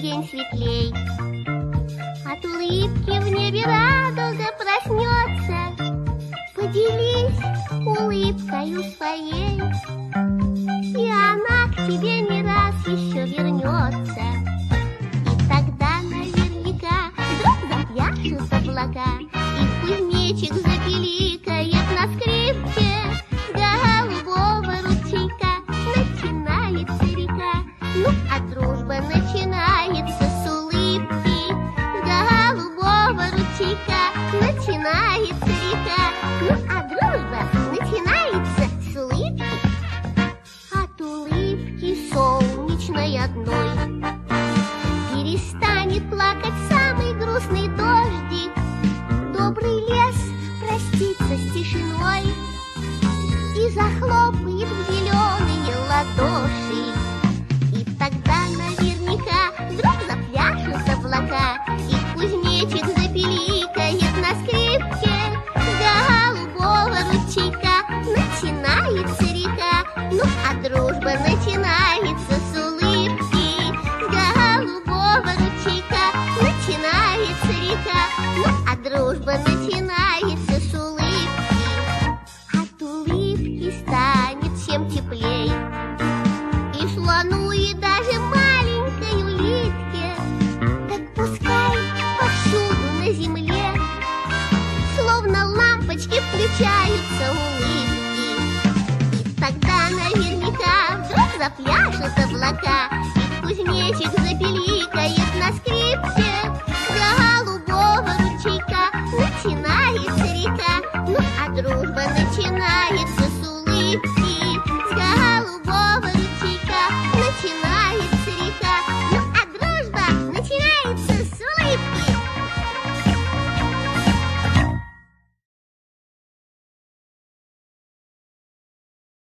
день светлей. От улыбки в небе радуга проснется. Поделись улыбкою своей, И она к тебе не раз еще вернется. И тогда наверняка вдруг запляшут облака, И кузнечик начинается с улыбки. Голубого ручейка начинается река, Ну, а дружба начинается с улыбки. От улыбки солнечной одной Перестанет плакать самый грустный дождик. Добрый лес простится с тишиной И захлопает Ну, а дружба начинается с улыбки. Голубого ручейка начинается река. Ну, а дружба начинается с улыбки. От улыбки станет всем теплей. И слону, и даже маленькой улитке. Так пускай повсюду на земле. Словно лампочки включаются улыбки запляшут облака. И кузнечик запеликает на скрипке. Голубого ручейка начинается река. Ну, а дружба